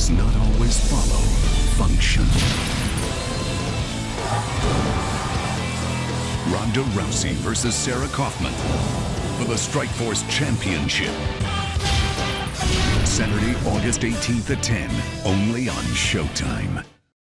does not always follow function. Ronda Rousey versus Sarah Kaufman for the Strikeforce Championship. Saturday, August 18th at 10, only on Showtime.